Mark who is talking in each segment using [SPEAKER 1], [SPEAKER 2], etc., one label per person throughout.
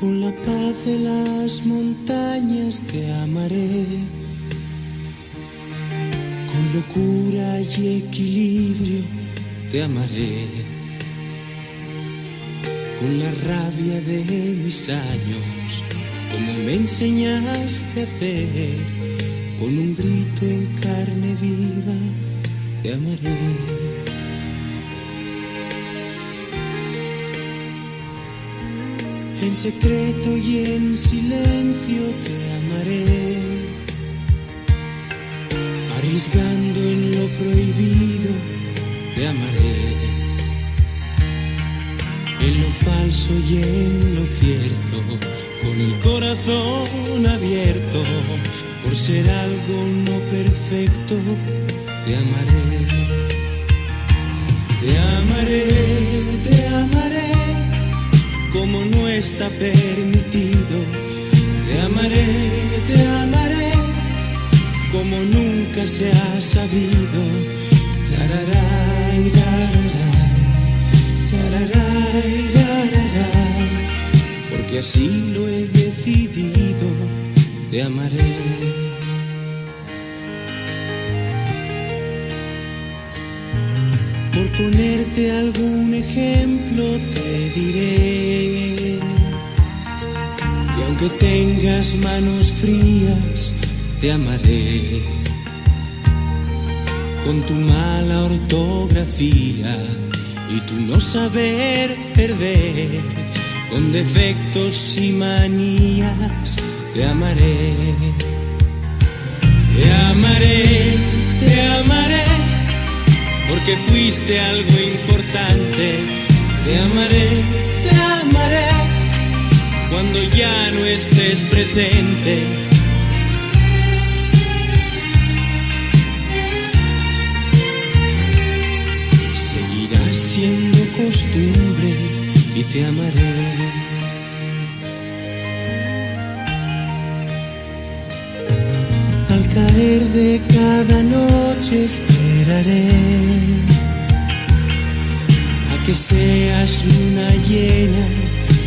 [SPEAKER 1] Con la paz de las montañas te amaré. Con locura y equilibrio te amaré. Con la rabia de mis años, como me enseñaste a hacer. Con un grito en carne viva te amaré. En secreto y en silencio te amaré, arriesgando en lo prohibido te amaré, en lo falso y en lo cierto, con el corazón abierto, por ser algo no perfecto, te amaré, te amaré, te amaré como no está permitido. Te amaré, te amaré, como nunca se ha sabido. Tararay, tararay, tararay, porque así lo he decidido. Te amaré. Por ponerte algún ejemplo te diré aunque tengas manos frías te amaré con tu mala ortografía y tu no saber perder con defectos y manías te amaré te amaré te amaré porque fuiste algo importante. Te amaré, te amaré, cuando ya estés presente. Seguirás siendo costumbre y te amaré. Al caer de cada noche esperaré a que seas luna llena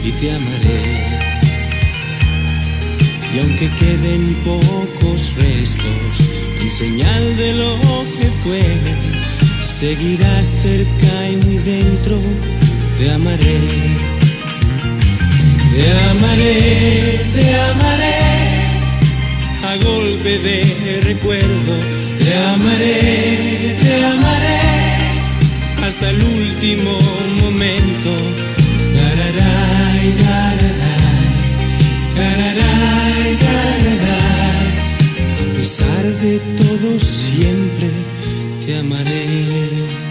[SPEAKER 1] y te amaré. Y aunque queden pocos restos en señal de lo que fue, seguirás cerca y muy dentro, te amaré. Te amaré, te amaré a golpe de recuerdo. De todo siempre te amaré.